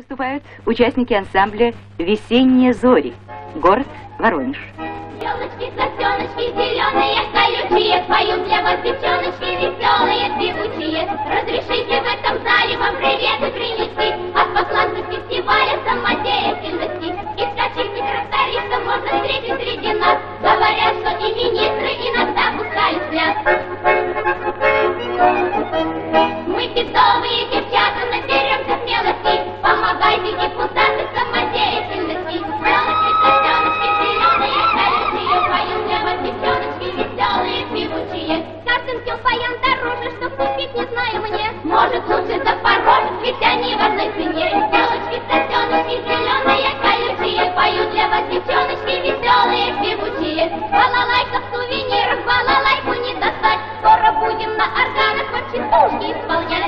выступают участники ансамбля «Весенние зори», город Воронеж. Елочки, сосеночки, зеленые, колючие, поют для вас девчоночки веселые, певучие. Разрешите в этом зале вам приветы принести от поклонных фестиваля самодеятельности. И скачек и можно встретить среди нас. Говорят, что и министры иногда пускают пляс. Мы китовые Oh, 凰